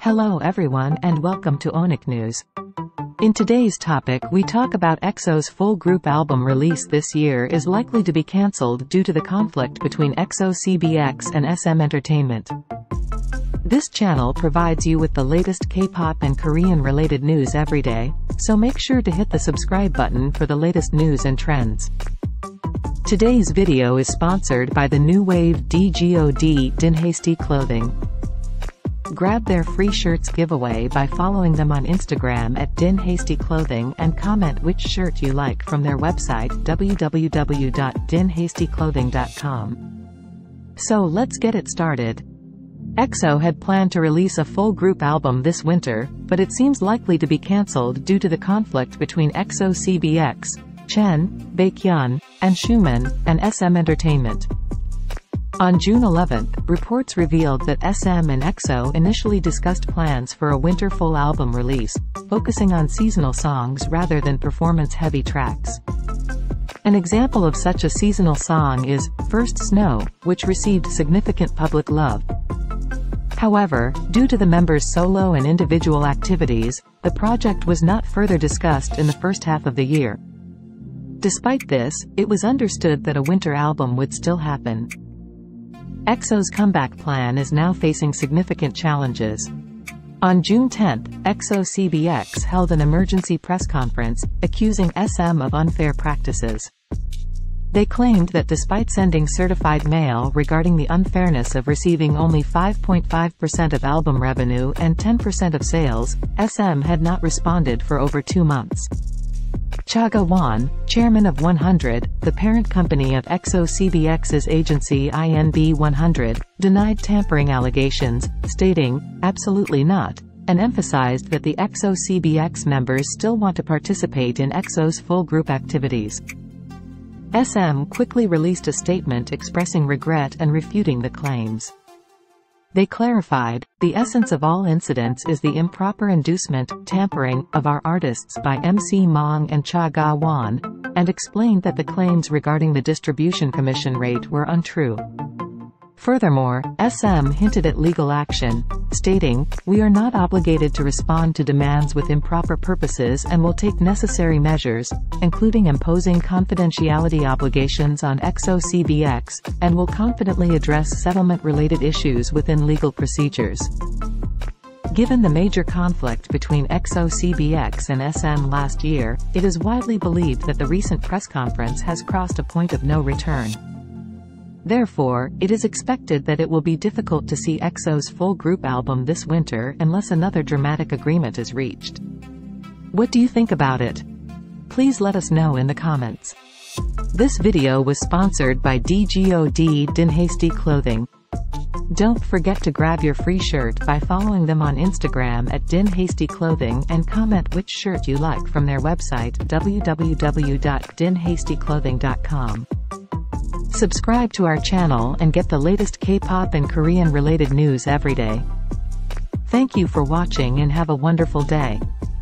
Hello everyone and welcome to OHNICKNEWS. In today's topic we talk about EXO's full group album release this year is likely to be cancelled due to the conflict between EXO CBX and SM Entertainment. This channel provides you with the latest K-pop and Korean related news every day, so make sure to hit the subscribe button for the latest news and trends. Today's video is sponsored by the new wave DGOD Dinhasty Clothing. Grab their free shirts giveaway by following them on Instagram at Dinhasty Clothing and comment which shirt you like from their website www.dinhastyclothing.com. So let's get it started. EXO had planned to release a full group album this winter, but it seems likely to be cancelled due to the conflict between EXO CBX, Chen, Baekhyun, and Xiumin, and SM Entertainment. On June 11, reports revealed that SM and EXO initially discussed plans for a winter full album release, focusing on seasonal songs rather than performance-heavy tracks. An example of such a seasonal song is First Snow, which received significant public love. However, due to the members' solo and individual activities, the project was not further discussed in the first half of the year. Despite this, it was understood that a winter album would still happen. EXO's comeback plan is now facing significant challenges. On June 10, EXO CBX held an emergency press conference, accusing SM of unfair practices. They claimed that despite sending certified mail regarding the unfairness of receiving only 5.5% of album revenue and 10% of sales, SM had not responded for over two months. Cha Ga-won, chairman of 100, the parent company of EXO-CBX's agency INB 100, denied tampering allegations, stating, absolutely not, and emphasized that the EXO-CBX members still want to participate in EXO's full group activities. SM quickly released a statement expressing regret and refuting the claims. They clarified, the essence of all incidents is the improper inducement, tampering, of our artists by MC Mong and Cha Ga-won, and explained that the claims regarding the distribution commission rate were untrue. Furthermore, SM hinted at legal action, stating, We are not obligated to respond to demands with improper purposes and will take necessary measures, including imposing confidentiality obligations on EXO-CBX, and will confidently address settlement-related issues within legal procedures. Given the major conflict between EXO-CBX and SM last year, it is widely believed that the recent press conference has crossed a point of no return. Therefore, it is expected that it will be difficult to see EXO's full group album this winter unless another dramatic agreement is reached. What do you think about it? Please let us know in the comments. This video was sponsored by DGOD Dinhasty Clothing. Don't forget to grab your free shirt by following them on Instagram at Dinhasty Clothing and comment which shirt you like from their website www.dinhastyclothing.com. Subscribe to our channel and get the latest K-pop and Korean related news every day. Thank you for watching and have a wonderful day.